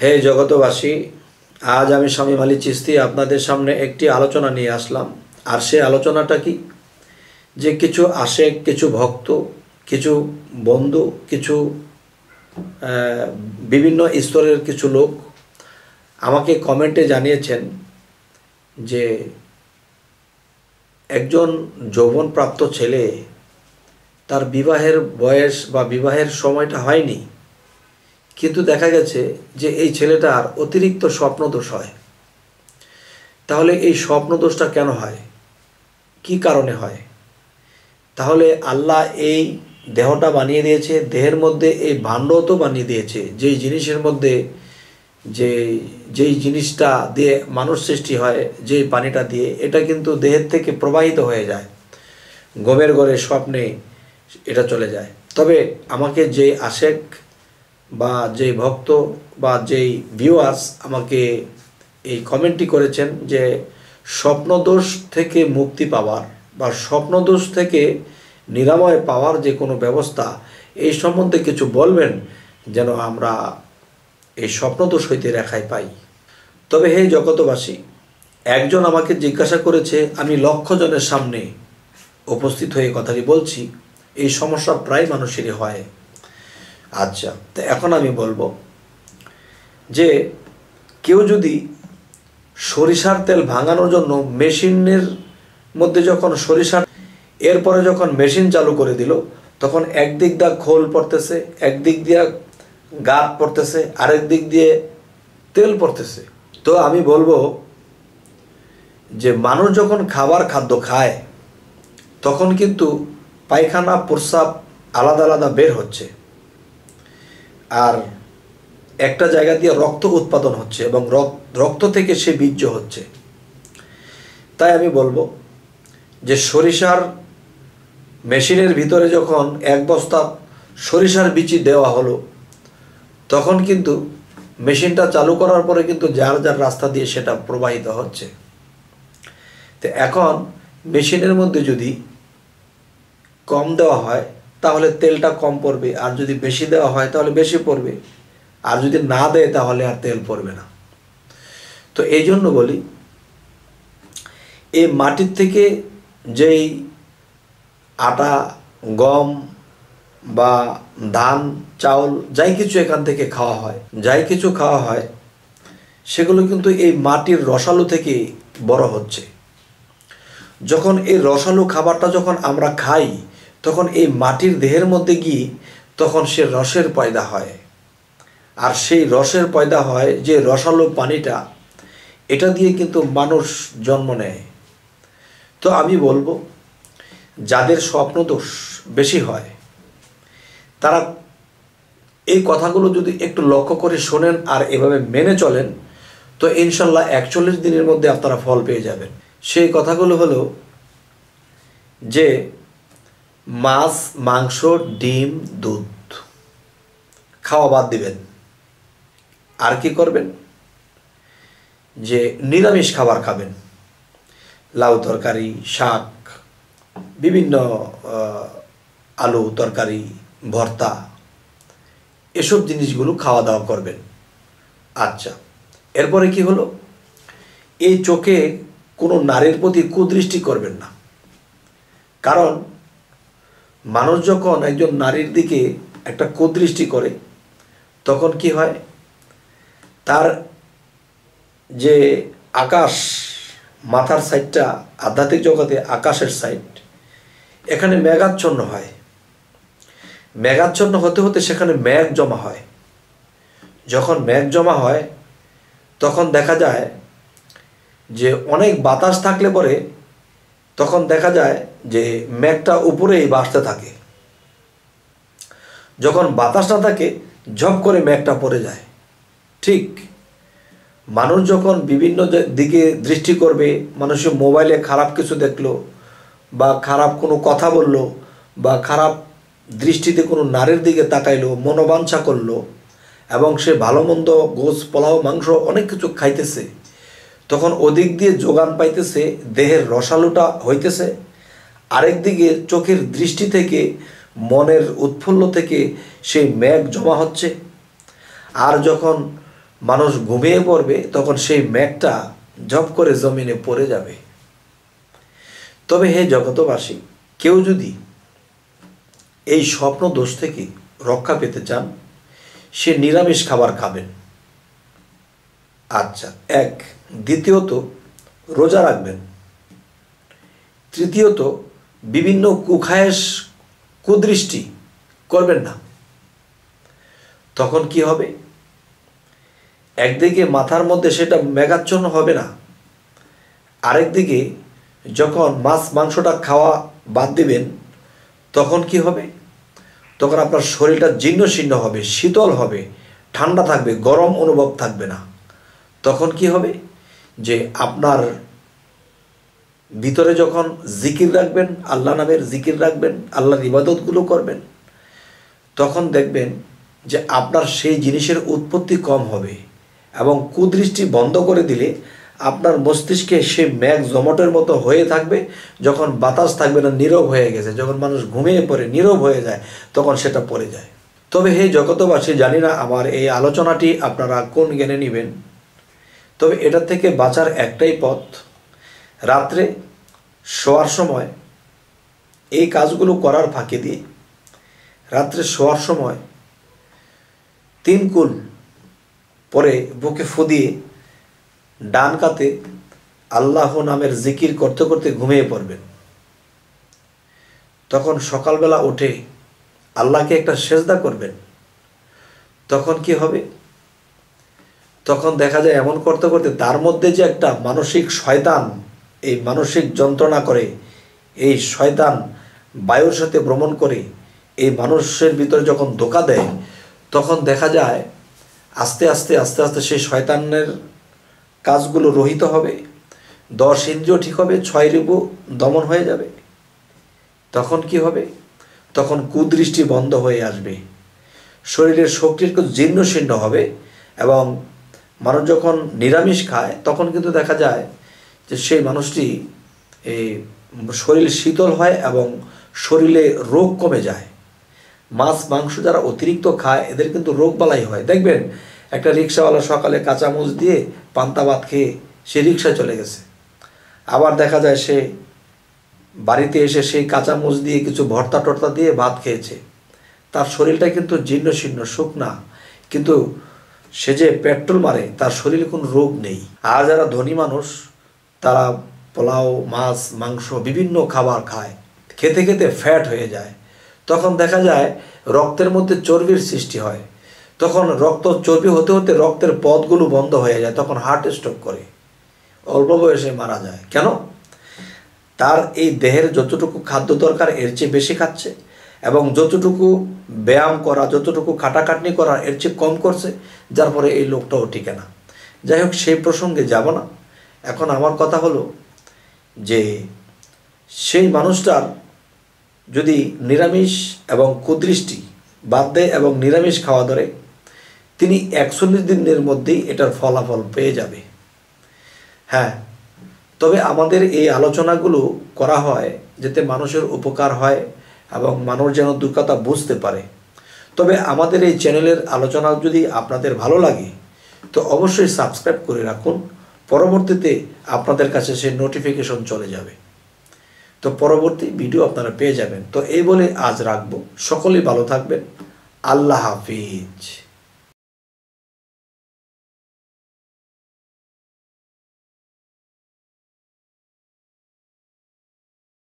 হে জগতবাসী আজ আমি স্বামী মালি চিস্তি আপনাদের সামনে একটি আলোচনা নিয়ে আসলাম। আর সে আলোচনাটা কি? যে কিছু আশেক, কিছু ভক্ত, কিছু বন্ধু, কিছু বিভিন্ন স্তরের কিছু লোক আমাকে কমেন্টে জানিয়েছেন যে একজন যৌবনপ্রাপ্ত ছেলে তার বিবাহের বয়স বা বিবাহের সময়টা হয়নি। কিন্তু দেখা গেছে যে এই ছেলেটার অতিরিক্ত স্বপ্নদোষ হয়। তাহলে এই স্বপ্নদোষটা কেন হয়? কি কারণে হয়? তাহলে আল্লাহ এই দেহটা বানিয়ে দিয়েছে, দেহের মধ্যে এই ভাণ্ডও তো বানিয়ে দিয়েছে। যেই জিনিসের মধ্যে যে, যেই জিনিসটা দিয়ে মানুষ সৃষ্টি হয়, যেই পানিটা দিয়ে, এটা কিন্তু দেহের থেকে প্রবাহিত হয়ে যায়। গমের ঘরে স্বপ্নে এটা চলে যায়। তবে আমাকে যে আশেক বা যেই ভক্ত বা যেই ভিউয়ার্স আমাকে এই কমেন্টটি করেছেন যে স্বপ্নদোষ থেকে মুক্তি পাওয়ার বা স্বপ্নদোষ থেকে নিরাময় পাওয়ার যে কোনো ব্যবস্থা, এই সম্বন্ধে কিছু বলবেন যেন আমরা এই স্বপ্নদোষ হইতে রেখায় পাই। তবে হে জগতবাসী একজন আমাকে জিজ্ঞাসা করেছে, আমি লক্ষ জনের সামনে উপস্থিত হয়ে কথাটি বলছি, এই সমস্যা প্রায় মানুষেরই হয়। আচ্ছা তো এখন আমি বলব যে কেউ যদি সরিষার তেল ভাঙানোর জন্য মেশিনের মধ্যে যখন সরিষার, এরপরে যখন মেশিন চালু করে দিল, তখন একদিক দিয়ে খোল পড়তেছে, একদিক দিয়ে গাত পড়তেছে, আরেক দিক দিয়ে তেল পড়তেছে। তো আমি বলব যে মানুষ যখন খাবার খাদ্য খায়, তখন কিন্তু পায়খানা, প্রস্রাব আলাদা আলাদা বের হচ্ছে। আর একটা জায়গা দিয়ে রক্ত উৎপাদন হচ্ছে এবং রক- রক্ত থেকে সে বীর্য হচ্ছে। তাই আমি বলব যে সরিষার মেশিনের ভিতরে যখন এক বস্তা সরিষার বিচি দেওয়া হলো, তখন কিন্তু মেশিনটা চালু করার পরে কিন্তু যার যার রাস্তা দিয়ে সেটা প্রবাহিত হচ্ছে। তো এখন মেশিনের মধ্যে যদি কম দেওয়া হয় তাহলে তেলটা কম পড়বে। আর যদি বেশি দেওয়া হয়, তাহলে বেশি পড়বে। আর যদি না দেয়, তাহলে আর তেল পড়বে না। তো এই জন্য বলি, এই মাটির থেকে যেই আটা, গম বা ধান, চাউল, যাই কিছু এখান থেকে খাওয়া হয়, যাই কিছু খাওয়া হয়, সেগুলো কিন্তু এই মাটির রসালো থেকে বড় হচ্ছে। যখন এই রসালো খাবারটা যখন আমরা খাই তখন এই মাটির দেহের মধ্যে গিয়ে তখন সে রসের পয়দা হয়। আর সেই রসের পয়দা হয় যে রসালো পানিটা, এটা দিয়ে কিন্তু মানুষ জন্ম নেয়। তো আমি বলব, যাদের স্বপ্নদোষ বেশি হয়, তারা এই কথাগুলো যদি একটু লক্ষ্য করে শোনেন আর এভাবে মেনে চলেন, তো ইনশাল্লাহ একচল্লিশ দিনের মধ্যে আপনারা ফল পেয়ে যাবেন। সেই কথাগুলো হলো যে মাছ, মাংস, ডিম, দুধ। খাওয়া বাদ দিবেন। আর কি করবেন? যে নিরামিষ খাবার খাবেন। লাউ তরকারি, শাক, বিভিন্ন আলু তরকারি, ভর্তা, এসব জিনিসগুলো খাওয়া দাওয়া করবেন। আচ্ছা এরপরে কি হলো? এই চোখে কোনো নারীর প্রতি কুদৃষ্টি করবেন না। কারণ মানুষ যখন একজন নারীর দিকে একটা কুদৃষ্টি করে, তখন কি হয়? তার যে আকাশ, মাথার সাইডটা আধ্যাত্মিক জগতে আকাশের সাইড এখানে মেঘাচ্ছন্ন হয়। মেঘাচ্ছন্ন হতে হতে সেখানে মেঘ জমা হয়। যখন মেঘ জমা হয়, তখন দেখা যায় যে অনেক বাতাস থাকলে পরে, তখন দেখা যায় যে মেঘটা উপরেই ভাসতে থাকে। যখন বাতাস না থাকে, ঝপ করে মেঘটা পড়ে যায়। ঠিক, মানুষ যখন বিভিন্ন দিকে দৃষ্টি করবে মানুষের মোবাইলে খারাপ কিছু দেখল, বা খারাপ কোনো কথা বলল, বা খারাপ দৃষ্টিতে কোনো নারীর দিকে তাকাইলো, মনোবাঞ্ছা করল, এবং সে ভালো মন্দ গোস, পোলাও, মাংস অনেক কিছু খাইতেছে, তখন ওদিক দিয়ে যোগান পাইতেছে, দেহের রসালোটা হইতেছে আরেক দিকে চোখের দৃষ্টি থেকে, মনের উৎফুল্ল থেকে সেই মেঘ জমা হচ্ছে। আর যখন মানুষ ঘুমিয়ে পড়বে, তখন সেই ম্যাগটা ঝপ করে জমিনে পড়ে যাবে। তবে হে জগতবাসী কেউ যদি এই স্বপ্ন দোষ থেকে রক্ষা পেতে চান, সে নিরামিষ খাবার খাবেন। আচ্ছা এক। দ্বিতীয়ত, রোজা রাখবেন। তৃতীয়ত বিভিন্ন কুখায়েশ কুদৃষ্টি করবেন না। তখন কি হবে? একদিকে মাথার মধ্যে সেটা মেঘাচ্ছন্ন হবে না। আরেকদিকে যখন মাছ মাংসটা খাওয়া বাদ দিবেন, তখন কি হবে? তখন আপনার শরীরটা জীর্ণ শীর্ণ হবে, শীতল হবে, ঠান্ডা থাকবে, গরম অনুভব থাকবে না। তখন কি হবে? যে আপনার ভিতরে যখন জিকির রাখবেন, আল্লাহ নামের জিকির রাখবেন, আল্লাহর ইবাদতগুলো করবেন, তখন দেখবেন যে আপনার সেই জিনিসের উৎপত্তি কম হবে এবং কুদৃষ্টি বন্ধ করে দিলে আপনার মস্তিষ্কে সে ম্যাগ জমটের মতো হয়ে থাকবে, যখন বাতাস থাকবে না, নীরব হয়ে গেছে, যখন মানুষ ঘুমিয়ে পড়ে, নীরব হয়ে যায়, তখন সেটা পড়ে যায়। তবে হে জগতবাসী জানি না আমার এই আলোচনাটি আপনারা কোন জ্ঞানে নেবেন? তবে এটা থেকে বাঁচার একটাই পথ রাত্রে শোয়ার সময় এই কাজগুলো করার ফাঁকে দিয়ে রাত্রে শোয়ার সময় তিন কুল পরে বুকে ফুদিয়ে ডান কাতে আল্লাহ নামের জিকির করতে করতে ঘুমিয়ে পড়বেন। তখন সকালবেলা উঠে আল্লাহকে একটা সেজদা করবেন। তখন কি হবে? তখন দেখা যায় এমন করতে করতে তার মধ্যে যে একটা মানসিক শয়তান এই মানসিক যন্ত্রণা করে, এই শয়তান বায়ুর সাথে ভ্রমণ করে, এই মানুষের ভিতরে যখন ধোকা দেয়, তখন দেখা যায় আস্তে আস্তে আস্তে আস্তে সেই শয়তানের কাজগুলো রহিত হবে, দশ ইন্দ্রিয় ঠিক হবে, ছয় রিপু দমন হয়ে যাবে। তখন কি হবে? তখন কুদৃষ্টি বন্ধ হয়ে আসবে। শরীরের শক্তির জীর্ণ শীর্ণ হবে এবং মানুষ যখন নিরামিষ খায়, তখন কিন্তু দেখা যায় যে সেই মানুষটি এই শরীর শীতল হয় এবং শরীরে রোগ কমে যায়। মাছ, মাংস যারা অতিরিক্ত খায়, এদের কিন্তু রোগ বালাই হয়। দেখবেন, একটা রিক্সাওয়ালা সকালে কাঁচামুচ দিয়ে পান্তা ভাত খেয়ে সে রিক্সায় চলে গেছে। আবার দেখা যায় সে বাড়িতে এসে সেই কাঁচামুচ দিয়ে কিছু ভর্তা টর্তা দিয়ে ভাত খেয়েছে। তার শরীরটা কিন্তু জীর্ণ শীর্ণ, শুকনা। কিন্তু সে যে পেট্রোল মারে, তার শরীরে কোনো রোগ নেই। আর যারা ধনী মানুষ তারা পোলাও, মাছ, মাংস, বিভিন্ন খাবার খায়। খেতে খেতে ফ্যাট হয়ে যায়। তখন দেখা যায় রক্তের মধ্যে চর্বির সৃষ্টি হয়। তখন রক্ত চর্বি হতে হতে রক্তের পথগুলো বন্ধ হয়ে যায়। তখন হার্ট স্ট্রোক করে। অল্প বয়সে মারা যায়। কেন? তার এই দেহের যতটুকু খাদ্য দরকার, এর চেয়ে বেশি খাচ্ছে এবং যতটুকু ব্যায়াম করা, যতটুকু খাটাখাটনি করা, এর চেয়ে কম করছে, যার ফলে এই লোকটাও টিকে না। যাই হোক, সেই প্রসঙ্গে যাব না। এখন আমার কথা হলো যে সেই মানুষটার যদি নিরামিষ এবং কুদৃষ্টি বাদ দেয় এবং নিরামিষ খাওয়া ধরে, তিনি একচল্লিশ দিনের মধ্যেই এটার ফলাফল পেয়ে যাবে। হ্যাঁ তবে আমাদের এই আলোচনাগুলো করা হয় যাতে মানুষের উপকার হয় এবং মানুষ যেন দুর্কতা বুঝতে পারে। তবে আমাদের এই চ্যানেলের আলোচনা যদি আপনাদের ভালো লাগে, তো অবশ্যই সাবস্ক্রাইব করে রাখুন। পরবর্তীতে আপনাদের কাছে সেই নোটিফিকেশন চলে যাবে। তো পরবর্তী ভিডিও আপনারা পেয়ে যাবেন। তো এই বলে আজ রাখব। সকলেই ভালো থাকবেন। আল্লাহ হাফিজ।